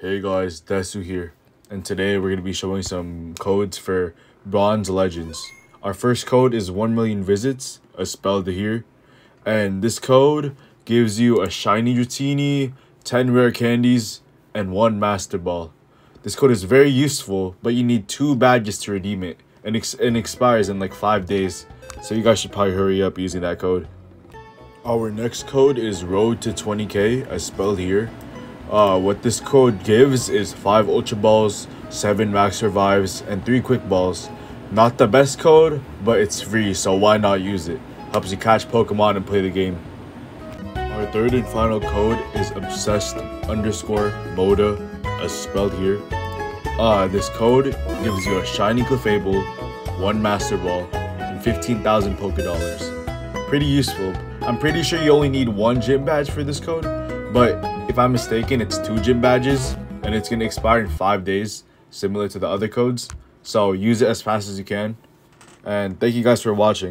Hey guys, Desxu here, and today we're going to be showing some codes for Bronze Legends. Our first code is 1 million visits, as spelled here, and this code gives you a shiny Dratini, 10 rare candies, and 1 Master Ball. This code is very useful, but you need 2 badges to redeem it, and it expires in like 5 days, so you guys should probably hurry up using that code. Our next code is Road to 20k, as spelled here, uh, what this code gives is 5 Ultra Balls, 7 Max Revives, and 3 Quick Balls. Not the best code, but it's free, so why not use it? Helps you catch Pokemon and play the game. Our third and final code is Obsessed underscore Moda, as spelled here. Uh, this code gives you a Shiny Clefable, 1 Master Ball, and 15,000 Poke Dollars. Pretty useful. I'm pretty sure you only need one gym badge for this code, but if I'm mistaken, it's two gym badges and it's going to expire in five days, similar to the other codes. So use it as fast as you can. And thank you guys for watching.